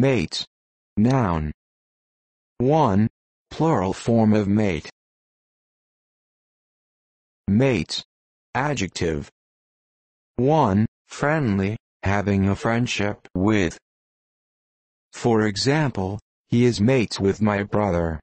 Mates, Noun. 1. Plural form of mate. Mates, Adjective. 1. Friendly, having a friendship with. For example, he is mates with my brother.